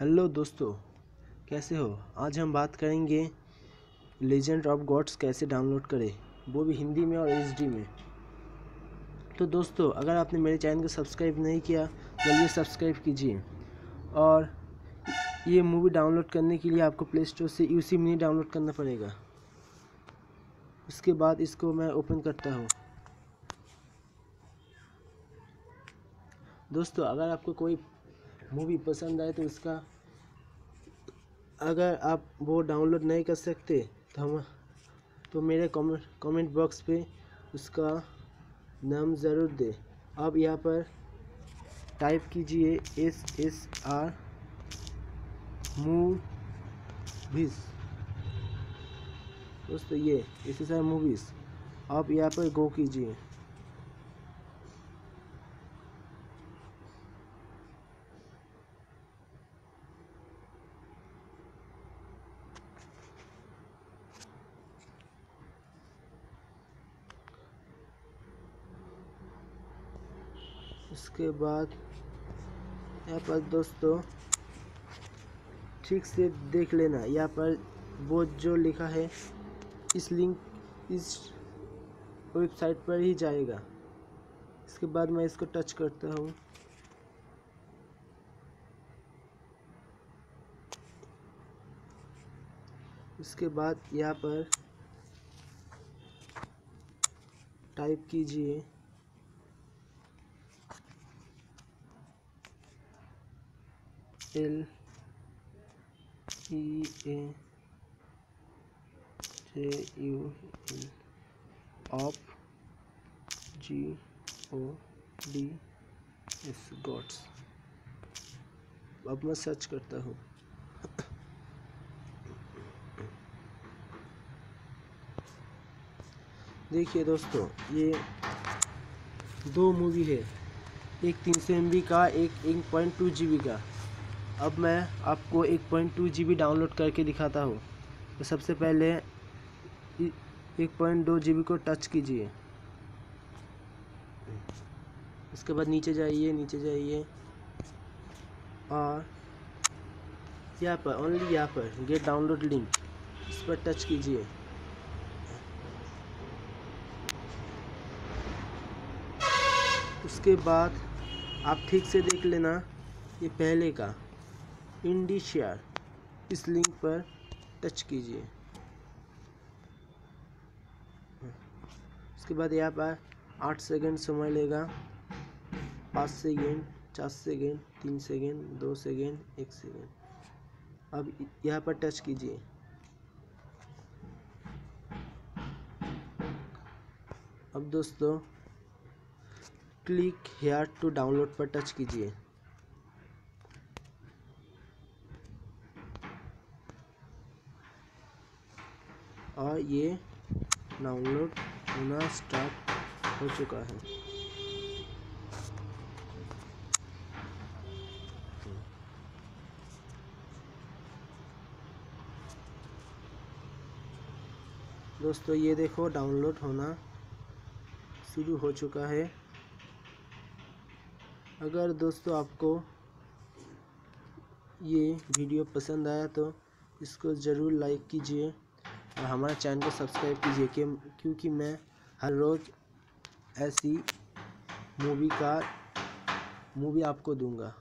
Hello दोस्तों, कैसे हो? आज हम बात करेंगे लेजेंड ऑफ़ गॉड्स कैसे डाउनलोड करें, वो भी हिंदी में और एच में। तो दोस्तों, अगर आपने मेरे चैनल को सब्सक्राइब नहीं किया, जल्दी सब्सक्राइब कीजिए। और ये मूवी डाउनलोड करने के लिए आपको प्ले स्टोर से यूसी मिनी डाउनलोड करना पड़ेगा। उसके बाद इसको मैं ओपन करता हूँ। दोस्तों, अगर आपको कोई मूवी पसंद आए तो उसका अगर आप वो डाउनलोड नहीं कर सकते तो हम तो मेरे कमेंट कमेंट बॉक्स पे उसका नाम ज़रूर दें। आप यहाँ पर टाइप कीजिए एस एस, आर, मूवीज़। दोस्तों ये, एस एस, आर, मूवीज़। आप यहाँ पर गो कीजिए। उसके बाद यहाँ पर दोस्तों, ठीक से देख लेना। यहाँ पर वो जो लिखा है, इस लिंक इस वेबसाइट पर ही जाएगा। इसके बाद मैं इसको टच करता हूँ। उसके बाद यहाँ पर टाइप कीजिए। L E A J U L of G O D S gods अब मैं सर्च करता हूँ। देखिए दोस्तों, ये दो मूवी है। एक तीन सौ एम का, एक एक पॉइंट टू जीबी का। अब मैं आपको एक point two G B download करके दिखाता हूँ। तो सबसे पहले एक पॉइंट दो जी बी को टच कीजिए। उसके बाद नीचे जाइए नीचे जाइए। और यहाँ पर ओनली यहाँ पर गेट डाउनलोड लिंक इस पर टच कीजिए। उसके बाद आप ठीक से देख लेना ये पहले का। इंडी शेयर इस लिंक पर टच कीजिए। उसके बाद यहाँ पर आठ सेकेंड समय लेगा। पाँच सेकेंड चार सेकेंड तीन सेकेंड दो सेकेंड एक सेकेंड अब यहाँ पर टच कीजिए। अब दोस्तों क्लिक हेयर टू डाउनलोड पर टच कीजिए। और ये डाउनलोड होना स्टार्ट हो चुका है। दोस्तों, ये देखो डाउनलोड होना शुरू हो चुका है। अगर दोस्तों आपको ये वीडियो पसंद आया तो इसको ज़रूर लाइक कीजिए। और हमारे चैनल को सब्सक्राइब कीजिए कि क्योंकि मैं हर रोज़ ऐसी मूवी का मूवी आपको दूँगा।